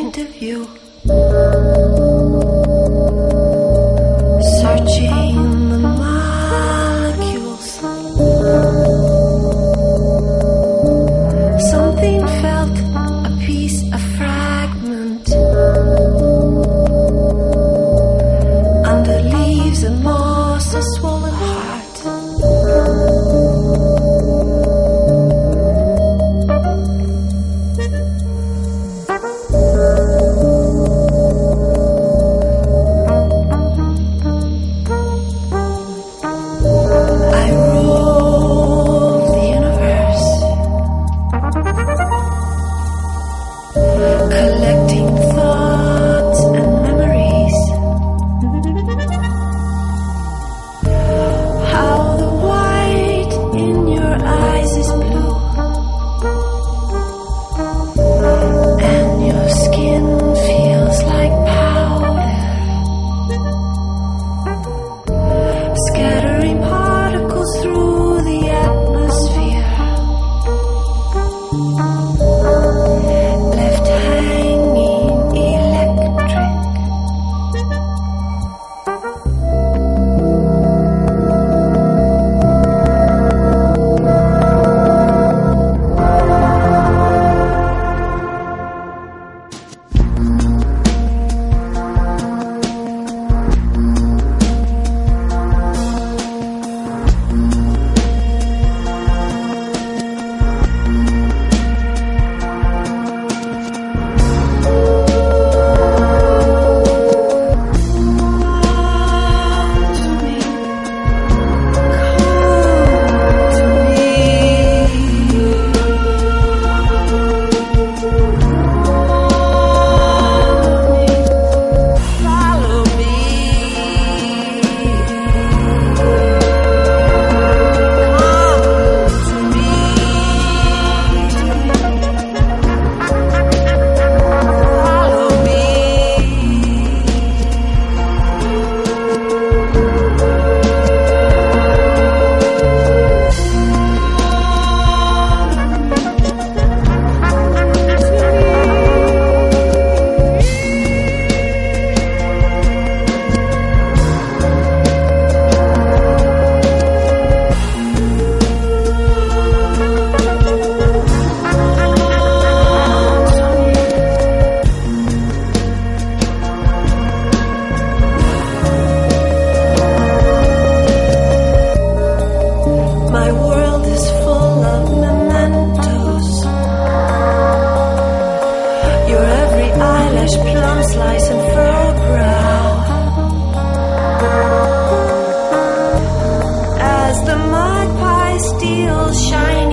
interview. plum slice, and furrowed brow. As the mud pie steals shine.